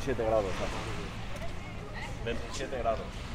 27 grados. ¿sabes? 27 grados.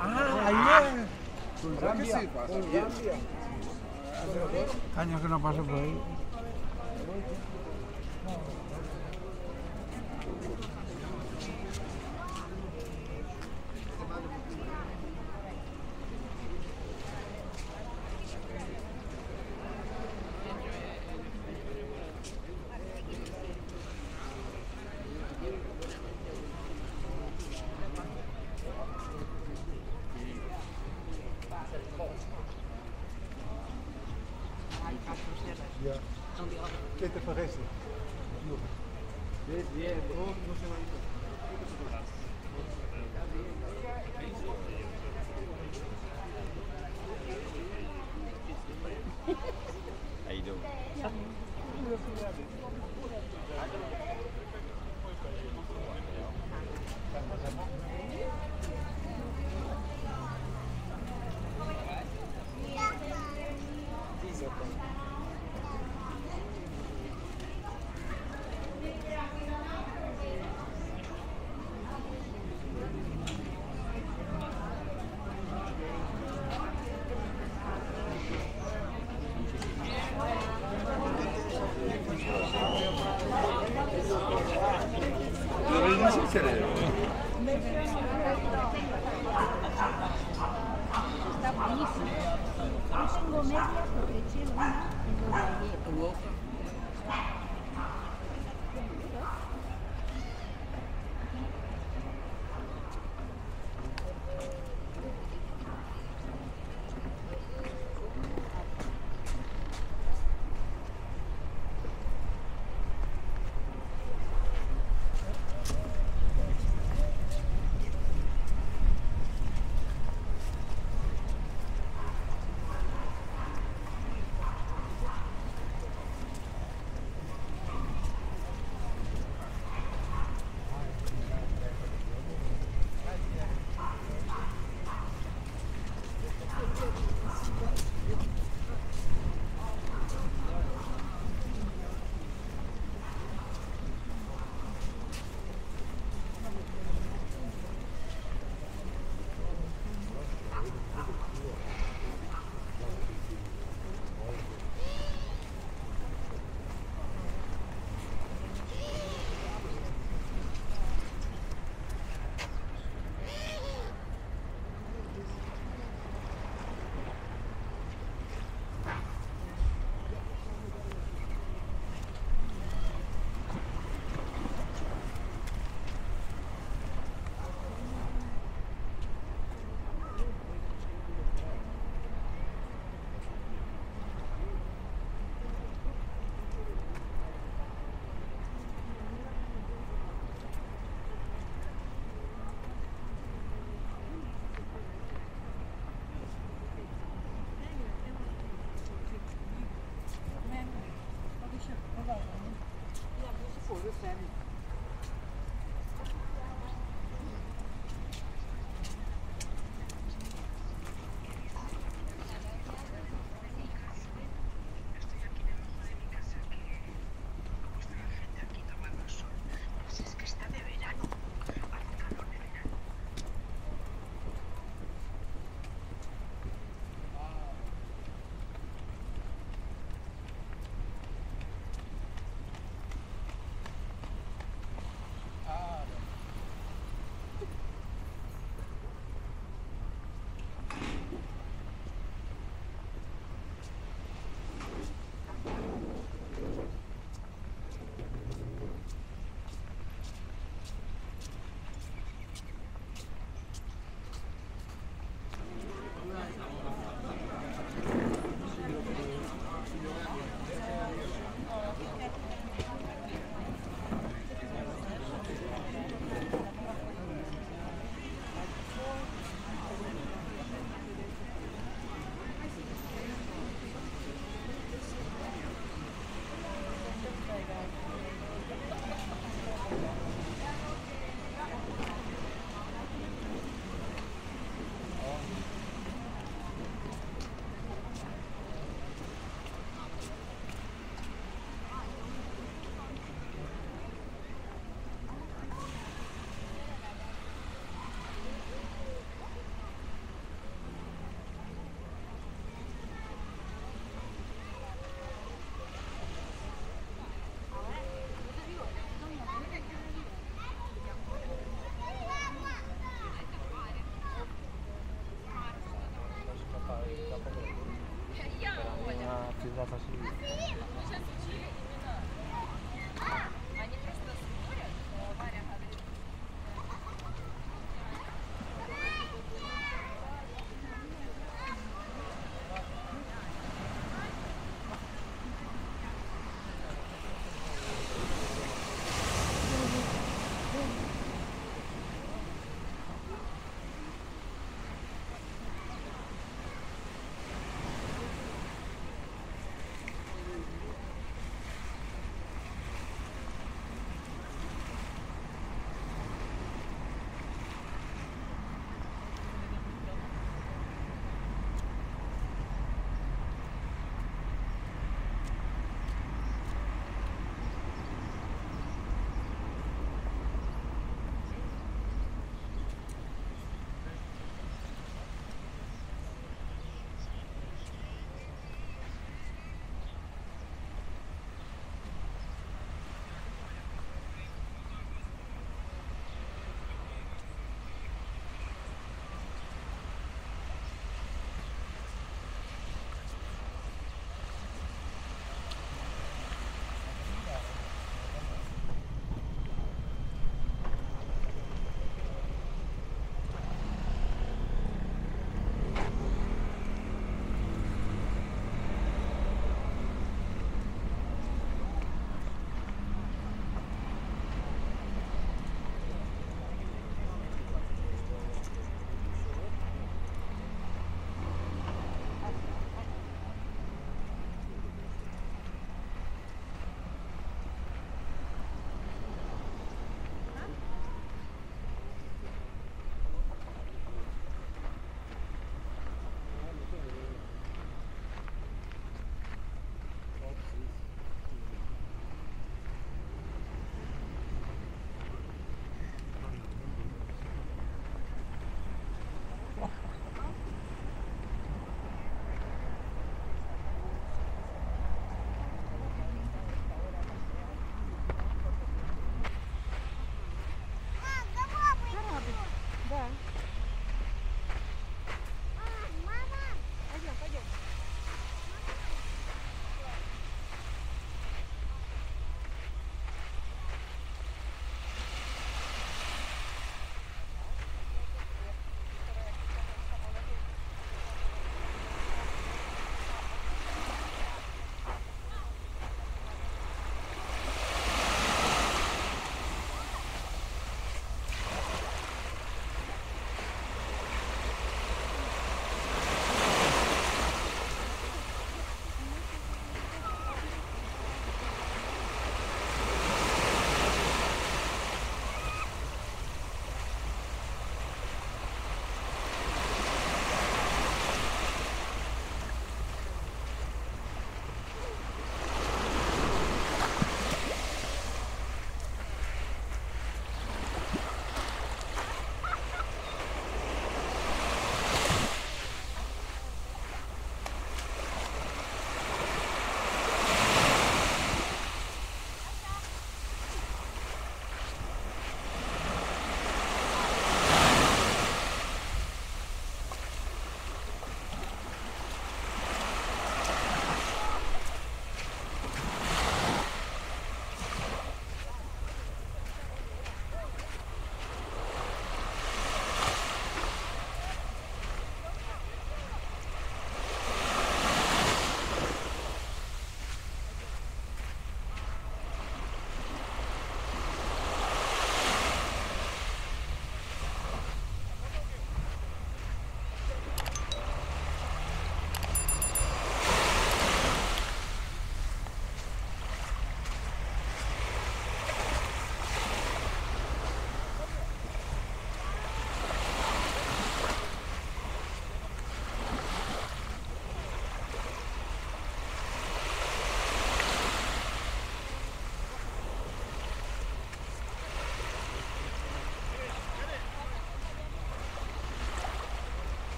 Ah, ayer. ¿Con Creo que Gambia? sí pasa ¿Con. Gambia? Años que no paso por ahí. Te parece? Bien, bien. Oh, no se va. How you doing?